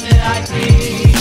that I see.